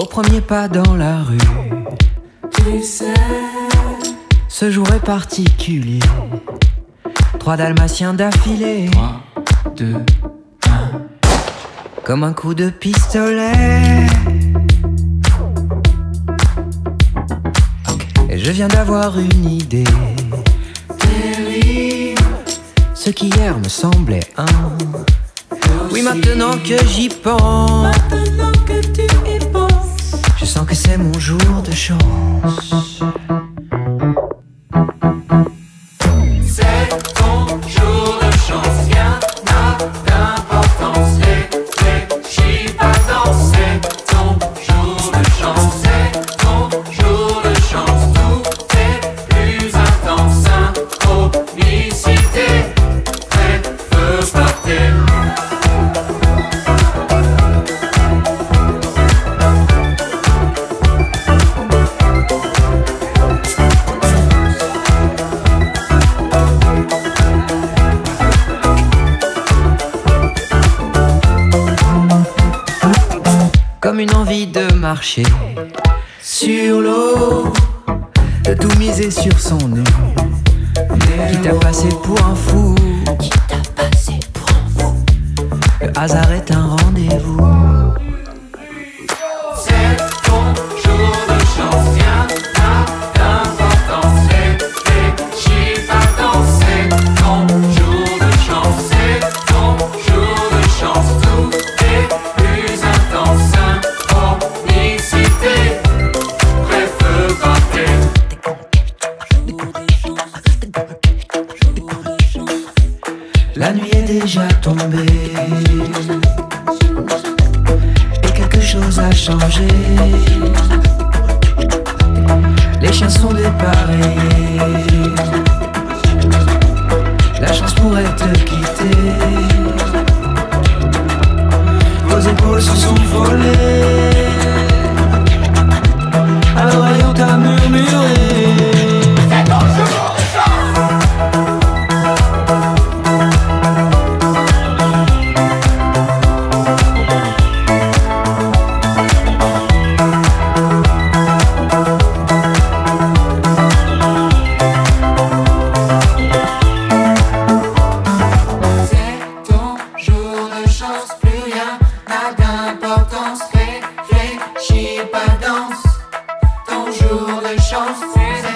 Au premier pas dans la rue, tu sais, ce jour est particulier. Trois dalmatiens d'affilée, 3, 2, comme un coup de pistolet. Et je viens d'avoir une idée. terrible. Ce qui hier me semblait un. Oui, maintenant que j'y pense, que c'est mon jour de chance. Comme une envie de marcher sur l'eau, de tout miser sur son nez. Qui t'a passé pour un fou, le hasard est un rendez-vous. Et quelque chose a changé. Les chiens sont. paixão.